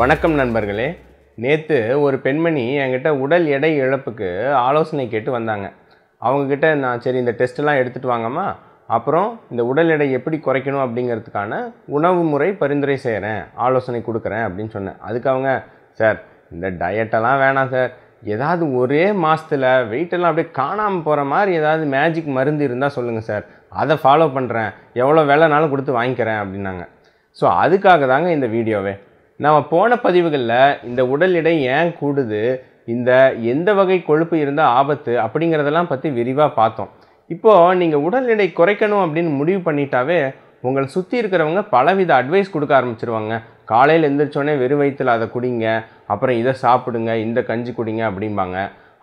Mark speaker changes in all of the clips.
Speaker 1: வணக்கம் நண்பர்களே. நேற்று ஒரு பெண்மணி என்கிட்ட உடல் எடை இழப்புக்கு ஆலோசனை கேட்டு வந்தாங்க. அவங்கக்கிட்ட நான் சரி இந்த டெஸ்ட்டெல்லாம் எடுத்துகிட்டு வாங்கம்மா. அப்புறம் இந்த உடல் எடை எப்படி குறைக்கணும்? அப்படிங்கிறதுக்கான உணவு முறை பரிந்துரை செய்கிறேன் ஆலோசனை கொடுக்குறேன் அப்படின்னு சொன்னேன். அதுக்கு அவங்க சார் இந்த டயட்டெல்லாம் வேணாம் சார். ஏதாவது ஒரே மாதத்தில் வெயிட்டெல்லாம் அப்படியே காணாமல் போகிற மாதிரி ஏதாவது மேஜிக் மருந்து இருந்தால் சொல்லுங்கள் சார். அதை ஃபாலோ பண்ணுறேன் எவ்வளோ வேலைனாலும் கொடுத்து வாங்கிக்கிறேன் அப்படின்னாங்க. ஸோ அதுக்காக தாங்க இந்த வீடியோவே. நம்ம போன பதிவுகளில் இந்த உடல் எடை ஏன் கூடுது? இந்த எந்த வகை கொழுப்பு இருந்தால் ஆபத்து? அப்படிங்கிறதெல்லாம் பற்றி விரிவாக பார்த்தோம். இப்போது நீங்கள் உடல் எடை குறைக்கணும் அப்படின்னு முடிவு பண்ணிட்டாவே உங்களை சுற்றி இருக்கிறவங்க பலவித அட்வைஸ் கொடுக்க ஆரம்பிச்சிருவாங்க. காலையில் எழுந்திரிச்சோடனே வெறும் வயிற்றில் அதை குடிங்க அப்புறம் இதை சாப்பிடுங்க இந்த கஞ்சி குடிங்க அப்படிம்பாங்க.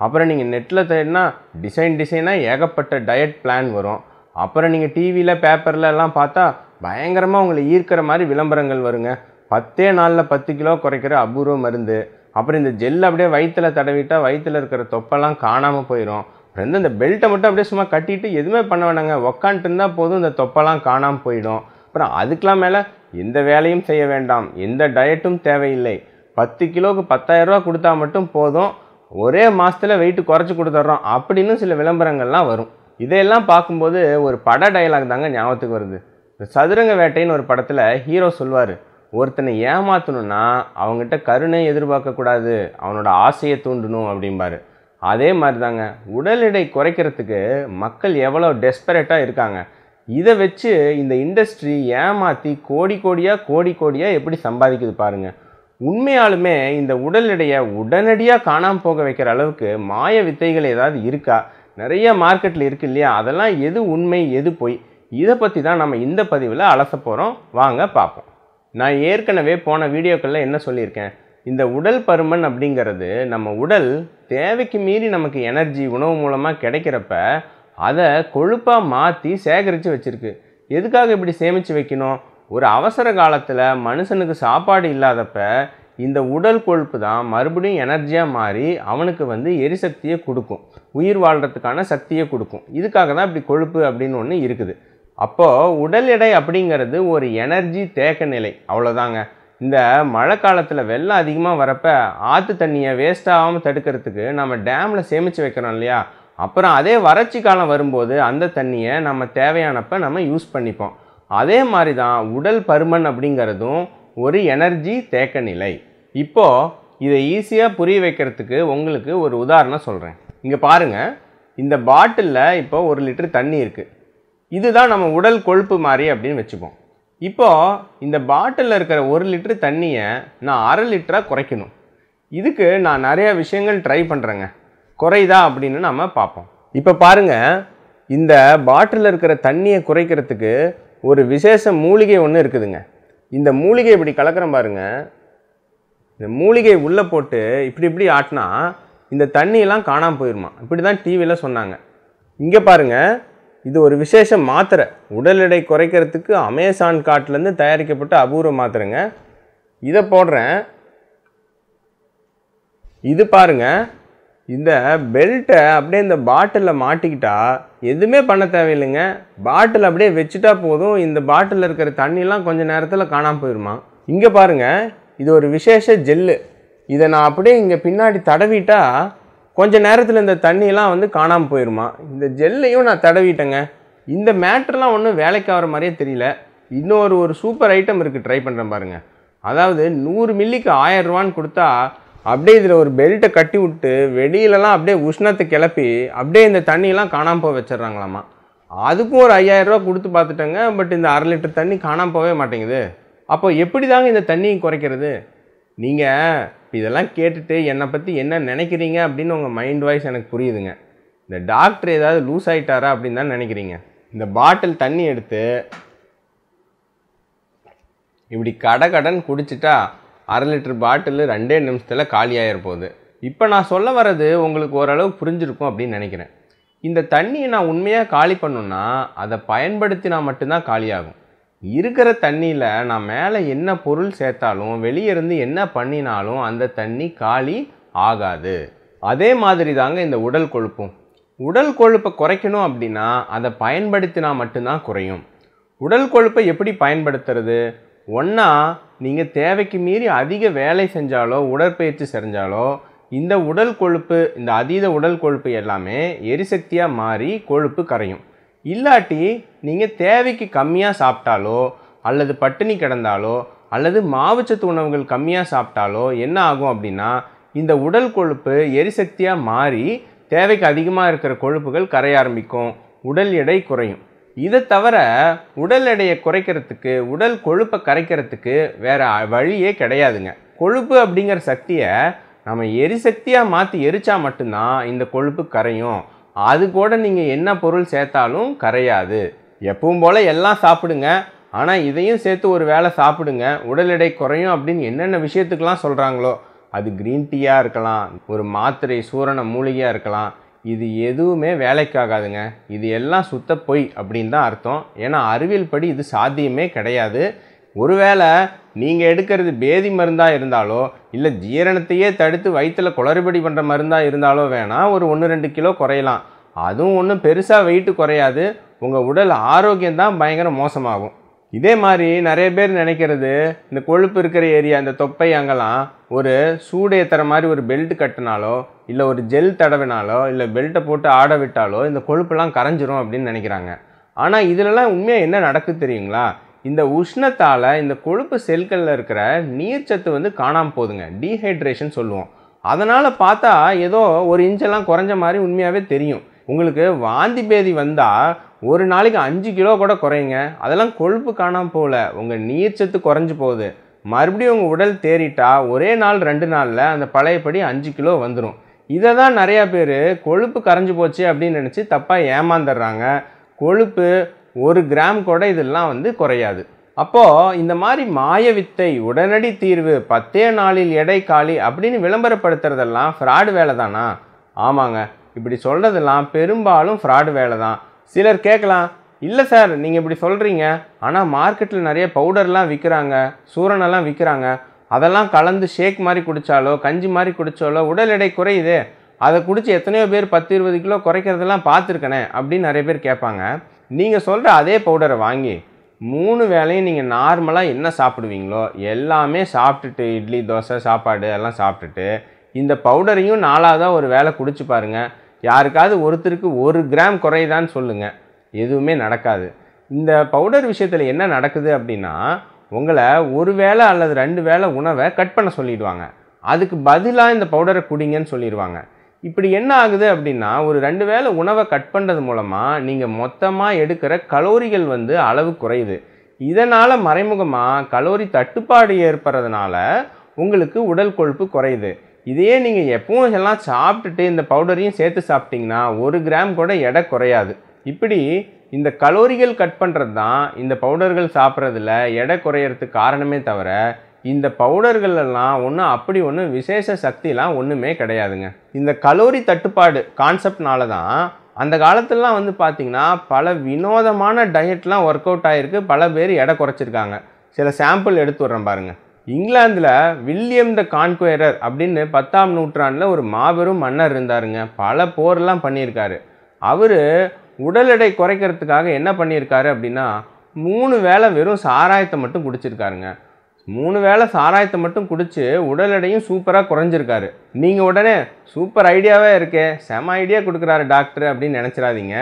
Speaker 1: அப்புறம் நீங்கள் நெட்டில் தேடினா டிசைன் டிசைனாக ஏகப்பட்ட டயட் பிளான் வரும். அப்புறம் நீங்கள் டிவியில் பேப்பரில் எல்லாம் பார்த்தா பயங்கரமாக உங்களை ஈர்க்கிற மாதிரி விளம்பரங்கள் வருங்க. பத்தே நாளில் பத்து கிலோ குறைக்கிற அபூர்வ மருந்து. அப்புறம் இந்த ஜெல் அப்படியே வயிற்றுல தடவிட்டால் வயிற்றுல இருக்கிற தொப்பெல்லாம் காணாமல் போயிடும் அப்புறம் இந்த பெல்ட்டை மட்டும் அப்படியே சும்மா கட்டிட்டு எதுவுமே பண்ண வேணாங்க. உக்காண்ட்டு இருந்தால் போதும் இந்த தொப்பெல்லாம் காணாமல் போயிடும். அப்புறம் அதுக்கெலாம் மேலே எந்த வேலையும் செய்ய வேண்டாம். எந்த டயட்டும் தேவையில்லை. பத்து கிலோவுக்கு பத்தாயிரரூவா கொடுத்தா மட்டும் போதும். ஒரே மாதத்தில் வெயிட்டு குறைச்சி கொடுத்துட்றோம் அப்படின்னு சில விளம்பரங்கள்லாம் வரும். இதையெல்லாம் பார்க்கும்போது ஒரு பட டயலாக் தாங்க ஞாபகத்துக்கு வருது. சதுரங்க வேட்டைன்னு ஒரு படத்தில் ஹீரோ சொல்வார் ஒருத்தனை ஏமாற்றணும்னா அவங்ககிட்ட கருணை எதிர்பார்க்கக்கூடாது அவனோட ஆசையை தூண்டணும் அப்படிம்பாரு. அதே மாதிரி தாங்க உடல் எடை குறைக்கிறதுக்கு மக்கள் எவ்வளோ டெஸ்பரேட்டாக இருக்காங்க. இதை வச்சு இந்த இண்டஸ்ட்ரி ஏமாற்றி கோடி கோடியாக கோடி கோடியாக எப்படி சம்பாதிக்குது பாருங்கள் உண்மையாலுமே இந்த உடல் எடையை உடனடியாக காணாமல் போக வைக்கிற அளவுக்கு மாய வித்தைகள் ஏதாவது இருக்கா? நிறைய மார்க்கெட்டில் இருக்கு இல்லையா? அதெல்லாம் எது உண்மை எது பொய்? இதை பற்றி தான் நம்ம இந்த பதிவில் அலச போகிறோம் வாங்க பார்ப்போம். நான் ஏற்கனவே போன வீடியோக்களில் என்ன சொல்லியிருக்கேன்? இந்த உடல் பருமன் அப்படிங்கிறது நம்ம உடல் தேவைக்கு மீறி நமக்கு எனர்ஜி உணவு மூலமாக கிடைக்கிறப்ப அதை கொழுப்பாக மாற்றி சேகரித்து வச்சுருக்கு. எதுக்காக இப்படி சேமித்து வைக்கணும்? ஒரு அவசர காலத்தில் மனுஷனுக்கு சாப்பாடு இல்லாதப்ப இந்த உடல் கொழுப்பு தான் மறுபடியும் எனர்ஜியாக மாறி அவனுக்கு வந்து எரிசக்தியை கொடுக்கும். உயிர் வாழ்கிறதுக்கான சக்தியை கொடுக்கும். இதுக்காக தான் இப்படி கொழுப்பு அப்படின்னு ஒன்று இருக்குது. அப்போது உடல் எடை அப்படிங்கிறது ஒரு எனர்ஜி தேக்க நிலை. அவ்வளோதாங்க இந்த மழை காலத்தில் வெள்ளம் அதிகமாக வரப்ப ஆற்று தண்ணியை வேஸ்ட் ஆகாமல் தடுக்கிறதுக்கு நம்ம டேமில் சேமித்து வைக்கிறோம் இல்லையா? அப்புறம் அதே வறட்சி காலம் வரும்போது அந்த தண்ணியை நம்ம தேவையானப்ப நம்ம யூஸ் பண்ணிப்போம். அதே மாதிரி தான் உடல் பருமன் அப்படிங்கிறதும் ஒரு எனர்ஜி தேக்க நிலை. இப்போது இதை ஈஸியாக புரிய வைக்கிறதுக்கு உங்களுக்கு ஒரு உதாரணம் சொல்கிறேன் இங்கே பாருங்கள் இந்த பாட்டிலில் இப்போ ஒரு லிட்டர் தண்ணி இருக்குது இதுதான் நம்ம உடல் கொழுப்பு மாதிரி அப்படின்னு வச்சுப்போம். இப்போது இந்த பாட்டிலில் இருக்கிற ஒரு லிட்டர் தண்ணியை நான் அரை லிட்டராக குறைக்கணும். இதுக்கு நான் நிறையா விஷயங்கள் ட்ரை பண்ணுறேங்க குறைதா அப்படின்னு நம்ம பார்ப்போம். இப்போ பாருங்கள் இந்த பாட்டிலில் இருக்கிற தண்ணியை குறைக்கிறதுக்கு ஒரு விசேஷ மூலிகை ஒன்று இருக்குதுங்க. இந்த மூலிகை இப்படி கலக்கிறேன் பாருங்க. இந்த மூலிகை உள்ளே போட்டு இப்படி இப்படி ஆட்டினா இந்த தண்ணியெல்லாம் காணாமல் போயிடுமா இப்படி தான் டிவியில் சொன்னாங்க. இங்கே பாருங்கள் இது ஒரு விசேஷ மாத்திரை. உடல் எடை குறைக்கிறதுக்கு அமேசான் காட்டிலேருந்து தயாரிக்கப்பட்ட அபூர்வ மாத்திரைங்க. இதை போடுறேன். இது பாருங்கள் இந்த பெல்ட்டை அப்படியே இந்த பாட்டிலில் மாட்டிக்கிட்டா எதுவுமே பண்ண தேவையில்லைங்க. பாட்டில் அப்படியே வச்சுட்டா போதும். இந்த பாட்டிலில் இருக்கிற தண்ணிலாம் கொஞ்ச நேரத்தில் காணாமல் போயிடுமா இங்கே பாருங்கள் இது ஒரு விசேஷ ஜெல்லு இதை நான் அப்படியே இங்கே பின்னாடி தடவிட்டால் கொஞ்ச நேரத்தில் இந்த தண்ணியெலாம் வந்து காணாமல் போயிடுமா இந்த ஜெல்லையும் நான் தடவிட்டேங்க. இந்த மேட்ருலாம் ஒன்றும் வேலைக்கு ஆகிற மாதிரியே தெரியல. இன்னொரு ஒரு சூப்பர் ஐட்டம் இருக்குது ட்ரை பண்ணுறேன் பாருங்கள் அதாவது நூறு மில்லிக்கு ஆயிரம் ரூபான்னு கொடுத்தா அப்படியே இதில் ஒரு பெல்ட்டை கட்டி விட்டு வெளியிலலாம் அப்படியே உஷ்ணத்தை கிளப்பி அப்படியே இந்த தண்ணியெல்லாம் காணாமல் போக வச்சிட்றாங்களாம்மா அதுக்கும் ஒரு ஐயாயிரம் ரூபா கொடுத்து பார்த்துட்டேங்க. பட் இந்த அரை லிட்டர் தண்ணி காணாமல் போகவே மாட்டேங்குது. அப்போ எப்படி தாங்க இந்த தண்ணியை குறைக்கிறது? நீங்கள் இதெல்லாம் கேட்டுட்டு என்னை பற்றி என்ன நினைக்கிறீங்க அப்படின்னு உங்கள் மைண்ட் வாய்ஸ் எனக்கு புரியுதுங்க. இந்த டாக்டர் ஏதாவது லூஸ் ஆகிட்டாரா அப்படின்னு தான் நினைக்கிறீங்க. இந்த பாட்டில் தண்ணி எடுத்து இப்படி கடை கடன் குடிச்சிட்டா அரை லிட்டர் பாட்டில் ரெண்டே நிமிஷத்தில் காலியாகிற போகுது. இப்போ நான் சொல்ல வர்றது உங்களுக்கு ஓரளவு புரிஞ்சிருக்கும் அப்படின்னு நினைக்கிறேன். இந்த தண்ணியை நான் உண்மையாக காலி பண்ணுன்னா அதை பயன்படுத்தினா மட்டும்தான் காலியாகும் இருக்கிற தண்ணியில் நான் மேலே என்ன பொருள் சேர்த்தாலும் வெளியே இருந்து என்ன பண்ணினாலும் அந்த தண்ணி காலி ஆகாது. அதே மாதிரி தாங்க இந்த உடல் கொழுப்பும். உடல் கொழுப்பை குறைக்கணும் அப்படின்னா அதை பயன்படுத்தினா மட்டும்தான் குறையும். உடல் கொழுப்பை எப்படி பயன்படுத்துறது? ஒன்றா நீங்கள் தேவைக்கு மீறி அதிக வேலை செஞ்சாலோ உடற்பயிற்சி செஞ்சாலோ இந்த உடல் கொழுப்பு இந்த அதீத உடல் கொழுப்பு எல்லாமே எரிசக்தியாக மாறி கொழுப்பு கரையும். இல்லாட்டி நீங்கள் தேவைக்கு கம்மியாக சாப்பிட்டாலோ அல்லது பட்டினி கிடந்தாலோ அல்லது மாவுச்சத்து உணவுகள் கம்மியாக சாப்பிட்டாலோ என்ன ஆகும் அப்படின்னா இந்த உடல் கொழுப்பு எரிசக்தியாக மாறி தேவைக்கு அதிகமாக இருக்கிற கொழுப்புகள் கரைய ஆரம்பிக்கும். உடல் எடை குறையும். இதை தவிர உடல் எடையை குறைக்கிறதுக்கு உடல் கொழுப்பை கரைக்கிறதுக்கு வேறு வழியே கிடையாதுங்க. கொழுப்பு அப்படிங்கிற சக்தியை நம்ம எரிசக்தியாக மாற்றி எரிச்சா மட்டும்தான் இந்த கொழுப்பு கரையும். அது கூட நீங்கள் என்ன பொருள் சேர்த்தாலும் கரையாது. எப்பவும் போல் எல்லாம் சாப்பிடுங்க. ஆனால் இதையும் சேர்த்து ஒரு வேளை சாப்பிடுங்க. உடல் எடை குறையும் அப்படின்னு என்னென்ன விஷயத்துக்கெலாம் சொல்கிறாங்களோ அது க்ரீன் டீயாக இருக்கலாம் ஒரு மாத்திரை சூரண மூலிகையாக இருக்கலாம். இது எதுவுமே வேலைக்காகாதுங்க. இது எல்லாம் சுத்த பொய் அப்படின்னு தான் அர்த்தம். ஏன்னா அறிவியல் படி இது சாத்தியமே கிடையாது. ஒருவேளை நீங்கள் எடுக்கிறது பேதி மருந்தாக இருந்தாலோ இல்லை ஜீரணத்தையே தடுத்து வயிற்றில் குளறுபடி பண்ணுற மருந்தாக இருந்தாலோ வேணால் ஒரு ஒன்று ரெண்டு கிலோ குறையலாம். அதுவும் ஒன்றும் பெருசாக வெயிட்டு குறையாது. உங்கள் உடல் ஆரோக்கியம் தான் பயங்கர மோசமாகும். இதே மாதிரி நிறைய பேர் நினைக்கிறது இந்த கொழுப்பு இருக்கிற ஏரியா இந்த தொப்பை அங்கெல்லாம் ஒரு சூடு ஏற்றுற மாதிரி ஒரு பெல்ட் கட்டினாலோ இல்லை ஒரு ஜெல் தடவினாலோ இல்லை பெல்ட்டை போட்டு ஆட விட்டாலோ இந்த கொழுப்பெல்லாம் கரைஞ்சிரும் அப்படின்னு நினைக்கிறாங்க. ஆனால் இதிலலாம் உண்மையாக என்ன நடக்குது தெரியுங்களா? இந்த உஷ்ணத்தால் இந்த கொழுப்பு செல்களில் இருக்கிற நீர்ச்சத்து வந்து காணாமல் போகுதுங்க. டீஹைட்ரேஷன் சொல்லுவோம். அதனால் பார்த்தா ஏதோ ஒரு இன்ச்செல்லாம் குறைஞ்ச மாதிரி உண்மையாகவே தெரியும். உங்களுக்கு வாந்தி பேதி வந்தால் ஒரு நாளைக்கு அஞ்சு கிலோ கூட குறையுங்க. அதெல்லாம் கொழுப்பு காணாமல் போகல. உங்கள் நீர்ச்சத்து குறைஞ்சி போகுது. மறுபடியும் உங்கள் உடல் தேறிட்டா ஒரே நாள் ரெண்டு நாளில் அந்த பழையபடி அஞ்சு கிலோ வந்துடும் இதை தான் நிறையா பேர் கொழுப்பு கரைஞ்சு போச்சு அப்படின்னு நினச்சி தப்பாக ஏமாந்துடுறாங்க. கொழுப்பு ஒரு கிராம் கூட இதெல்லாம் வந்து குறையாது. அப்போது இந்த மாதிரி மாய வித்தை உடனடி தீர்வு பத்தே நாளில் எடை காலி அப்படின்னு விளம்பரப்படுத்துறதெல்லாம் ஃப்ராடு வேலை தானா ஆமாங்க. இப்படி சொல்கிறதெல்லாம் பெரும்பாலும் ஃப்ராடு வேலை தான் சிலர் கேட்கலாம் இல்லை சார் நீங்கள் இப்படி சொல்கிறீங்க ஆனால் மார்க்கெட்டில் நிறைய பவுடர்லாம் விற்கிறாங்க சூரணெல்லாம் விற்கிறாங்க அதெல்லாம் கலந்து ஷேக் மாதிரி குடித்தாலோ கஞ்சி மாதிரி குடித்தாலோ உடல் எடை குறையுது. அதை குடித்து எத்தனையோ பேர் பத்து இருபது கிலோ குறைக்கிறதெல்லாம் பார்த்துருக்கனே அப்படின்னு நிறைய பேர் கேட்பாங்க. நீங்கள் சொல்கிற அதே பவுடரை வாங்கி மூணு வேளையும் நீங்கள் நார்மலாக என்ன சாப்பிடுவீங்களோ எல்லாமே சாப்பிட்டுட்டு இட்லி தோசை சாப்பாடு எல்லாம் சாப்பிட்டுட்டு இந்த பவுடரையும் நாலாவதாக ஒரு வேளை குடிச்சு பாருங்கள் யாருக்காவது ஒருத்தருக்கு ஒரு கிராம் குறையுதான்னு சொல்லுங்கள் எதுவுமே நடக்காது. இந்த பவுடர் விஷயத்தில் என்ன நடக்குது அப்படின்னா உங்களை ஒரு வேளை அல்லது ரெண்டு வேளை உணவை கட் பண்ண சொல்லிடுவாங்க. அதுக்கு பதிலாக இந்த பவுடரை குடிங்கன்னு சொல்லிடுவாங்க. இப்படி என்ன ஆகுது அப்படின்னா ஒரு ரெண்டு வேளை உணவை கட் பண்ணுறது மூலமாக நீங்கள் மொத்தமாக எடுக்கிற கலோரிகள் வந்து அளவு குறையுது. இதனால் மறைமுகமாக கலோரி தட்டுப்பாடு ஏற்படுறதுனால உங்களுக்கு உடல் கொழுப்பு குறையுது. இதையே நீங்கள் எப்பவும் எல்லாம் சாப்பிட்டுட்டு இந்த பவுடரையும் சேர்த்து சாப்பிட்டிங்கன்னா ஒரு கிராம் கூட எடை குறையாது. இப்படி இந்த கலோரிகள் கட் பண்ணுறது தான் இந்த பவுடர்கள் சாப்பிட்றதுல எடை குறையறதுக்கு காரணமே தவிர இந்த பவுடர்களெல்லாம் ஒன்றும் அப்படி ஒன்றும் விசேஷ சக்திலாம் ஒன்றுமே கிடையாதுங்க. இந்த கலோரி தட்டுப்பாடு கான்செப்ட்னால தான் அந்த காலத்துலலாம் வந்து பார்த்திங்கன்னா பல வினோதமான டயட்லாம் ஒர்க் அவுட் ஆகிருக்கு பல பேர் எடை குறைச்சிருக்காங்க. சில சாம்பிள் எடுத்து விட்றேன் பாருங்கள் இங்கிலாந்தில் வில்லியம் த கான்குயரர் அப்படின்னு பத்தாம் நூற்றாண்டில் ஒரு மாபெரும் மன்னர் இருந்தாருங்க. பல போர்லாம் பண்ணியிருக்காரு. அவர் உடல் எடை குறைக்கிறதுக்காக என்ன பண்ணியிருக்காரு அப்படின்னா மூணு வேளை வெறும் சாராயத்தை மட்டும் குடிச்சிருக்காருங்க. மூணு வேளை சாராயத்தை மட்டும் குடித்து உடல் எடையும் சூப்பராக குறைஞ்சிருக்காரு. நீங்கள் உடனே சூப்பர் ஐடியாவே இருக்கே செம ஐடியா கொடுக்குறாரு டாக்டர் அப்படின்னு நினச்சிடாதீங்க.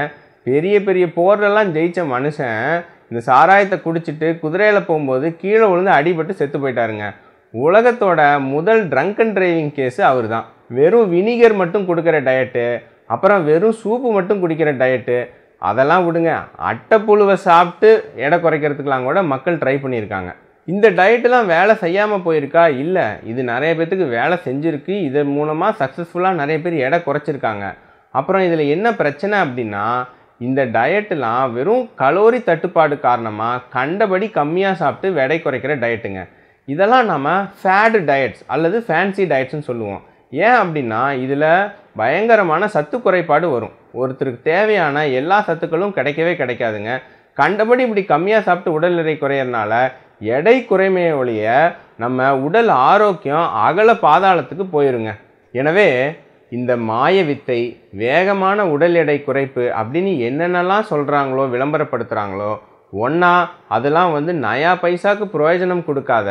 Speaker 1: பெரிய பெரிய போர்லெல்லாம் ஜெயித்த மனுஷன் இந்த சாராயத்தை குடிச்சிட்டு குதிரையில் போகும்போது கீழே விழுந்து அடிபட்டு செத்து போயிட்டாருங்க. உலகத்தோட முதல் ட்ரங்க் அண்ட் டிரைவிங் கேஸு அவர் தான் வெறும் வினிகர் மட்டும் கொடுக்குற டயட்டு அப்புறம் வெறும் சூப்பு மட்டும் குடிக்கிற டயட்டு அதெல்லாம் விடுங்க. அட்டைப்புழுவை சாப்பிட்டு எடை குறைக்கிறதுக்கெலாம் கூட மக்கள் ட்ரை பண்ணியிருக்காங்க. இந்த டயட்டெலாம் வேலை செய்யாமல் போயிருக்கா? இல்லை. இது நிறைய பேர்த்துக்கு வேலை செஞ்சுருக்கு. இதன் மூலமாக சக்ஸஸ்ஃபுல்லாக நிறைய பேர் எடை குறைச்சிருக்காங்க. அப்புறம் இதில் என்ன பிரச்சனை அப்படின்னா இந்த டயட்டெலாம் வெறும் கலோரி தட்டுப்பாடு காரணமாக கண்டபடி கம்மியாக சாப்பிட்டு எடை குறைக்கிற டயட்டுங்க இதெல்லாம் நம்ம ஃபேடு டயட்ஸ் அல்லது ஃபேன்சி டயட்ஸ்னு சொல்லுவோம். ஏன் அப்படின்னா இதில் பயங்கரமான சத்து குறைபாடு வரும். ஒருத்தருக்கு தேவையான எல்லா சத்துக்களும் கிடைக்கவே கிடைக்காதுங்க. கண்டபடி இப்படி கம்மியாக சாப்பிட்டு உடல் எடை குறையறனால எடை குறைமைய ஒழிய நம்ம உடல் ஆரோக்கியம் அகல பாதாளத்துக்கு போயிருங்க. எனவே இந்த மாய வித்தை வேகமான உடல் எடை குறைப்பு அப்படின்னு என்னென்னலாம் சொல்கிறாங்களோ விளம்பரப்படுத்துகிறாங்களோ ஒன்றா அதெல்லாம் வந்து நயா பைசாக்கு பிரயோஜனம் கொடுக்காத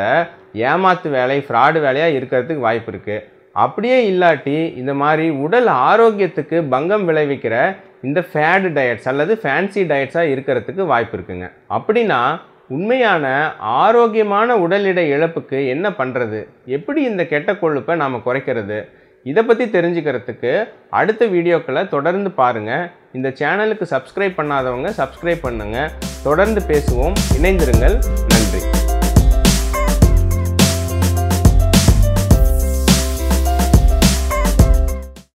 Speaker 1: ஏமாத்து வேலை ஃப்ராடு வேலையாக இருக்கிறதுக்கு வாய்ப்பு இருக்குது அப்படியே இல்லாட்டி இந்த மாதிரி உடல் ஆரோக்கியத்துக்கு பங்கம் விளைவிக்கிற இந்த ஃபேடு டயட்ஸ் அல்லது ஃபேன்சி டயட்ஸாக இருக்கிறதுக்கு வாய்ப்பு இருக்குங்க. அப்படின்னா உண்மையான ஆரோக்கியமான உடல் எடை இழப்புக்கு என்ன பண்ணுறது எப்படி இந்த கெட்ட கொழுப்பை நாம் குறைக்கிறது? இதை பற்றி தெரிஞ்சுக்கிறதுக்கு அடுத்த வீடியோக்களை தொடர்ந்து பாருங்கள் இந்த சேனலுக்கு சப்ஸ்கிரைப் பண்ணாதவங்க சப்ஸ்கிரைப் பண்ணுங்கள் தொடர்ந்து பேசுவோம். இணைந்திருங்கள்.